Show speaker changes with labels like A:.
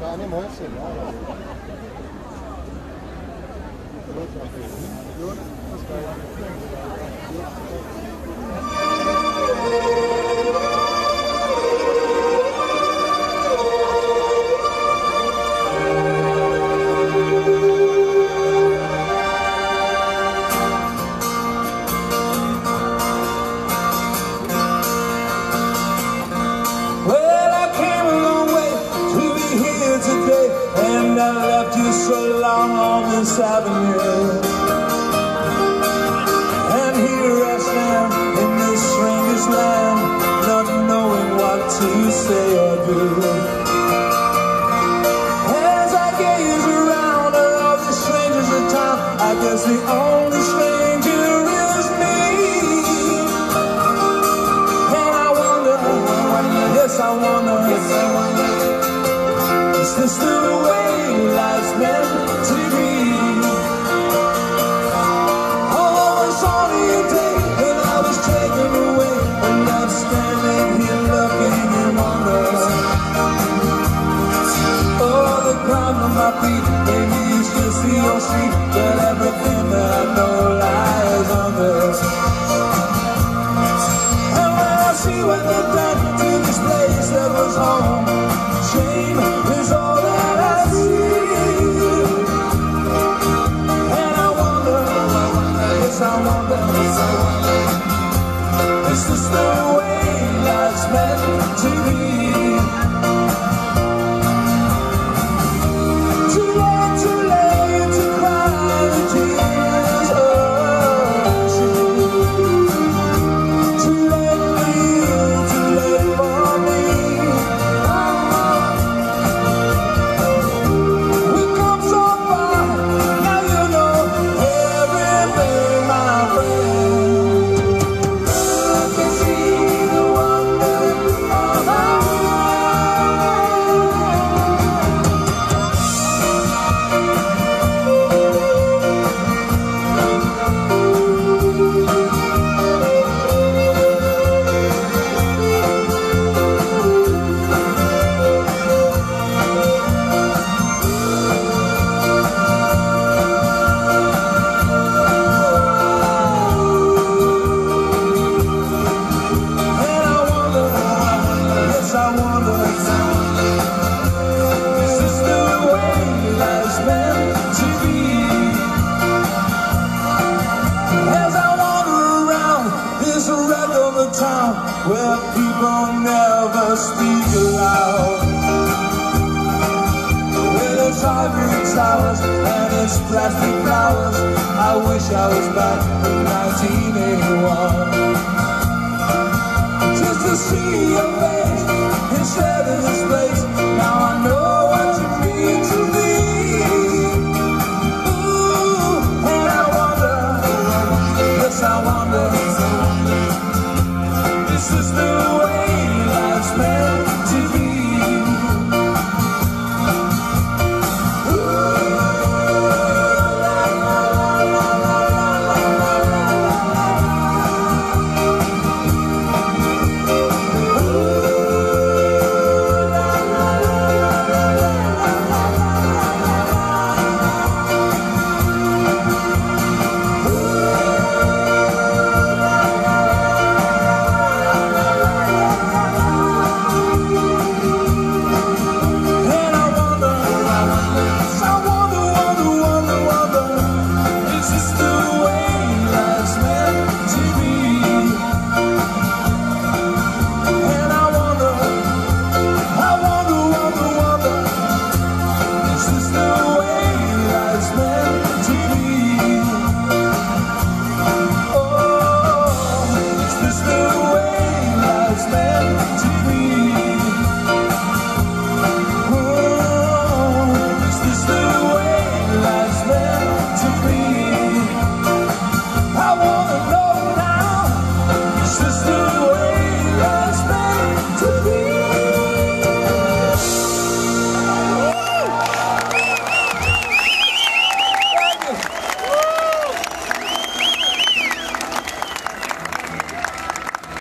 A: Tane Mäuschen, ja. Gut, das war ja. loved you so long on this avenue And here I stand in this stranger's land Not knowing what to say or do As I gaze around at all the strangers in town I guess the only stranger is me And I wonder, yes I wonder, yes, I wonder. Is this the way no is the. the town where people never speak aloud. With its ivory towers and its plastic flowers, I wish I was back in 1981. Just to see your face instead of this place.